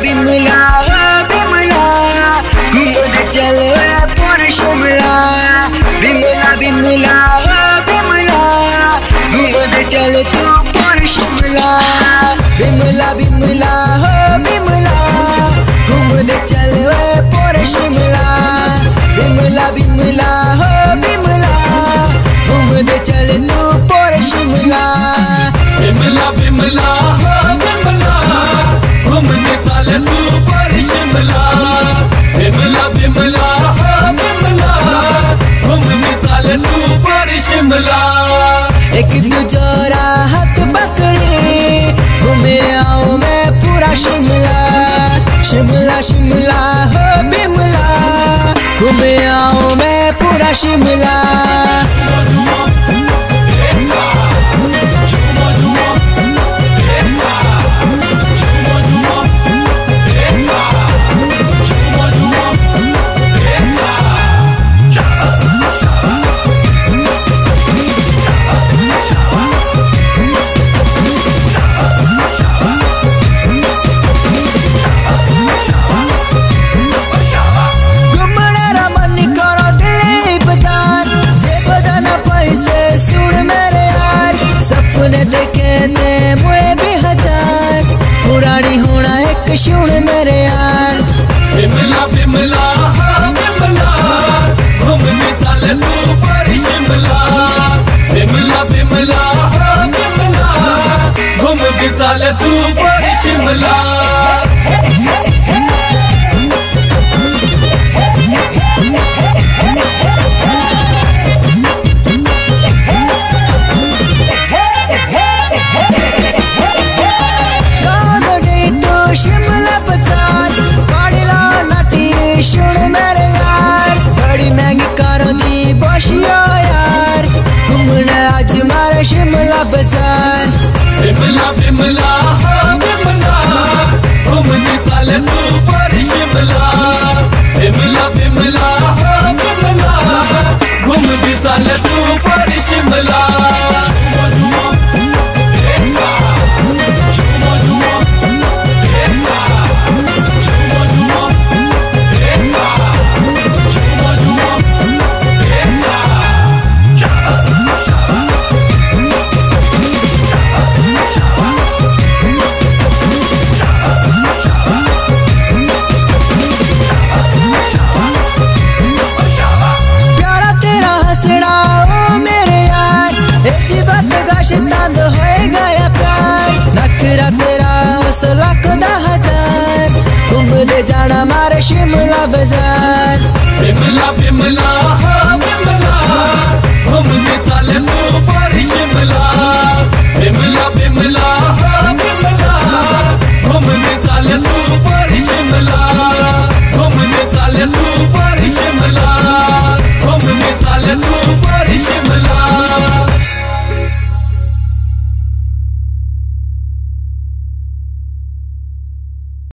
बिमला बिमला घूमने चले पर शिमला बिमला बिमला बिमला घूमने चले तू पर शिमला बिमला बिमला हो बिमला घूमने चले पर शिमला बिमला बिमला हो बिमला घूमने चले तू पर शिमला बिमला बिमला चले तू पर शिमला बिमला बिमला बिमला घूमने चले तू पर शिमला एक दूजरा हाथ पकड़े, घूमे आओ मैं पूरा शिमला। शिमला शिमला, हो बिमला। घूमे आओ मैं पूरा शिमला। सपने देखे ते मुए भी हज़ार। पुरानी होना एक शून मेरे यार। बिमला बिमला हाँ बिमला घूमने चले तू पर शिमला। बिमला बिमला हाँ बिमला घूमने चले तू पर शिमला। बिमला Espérate.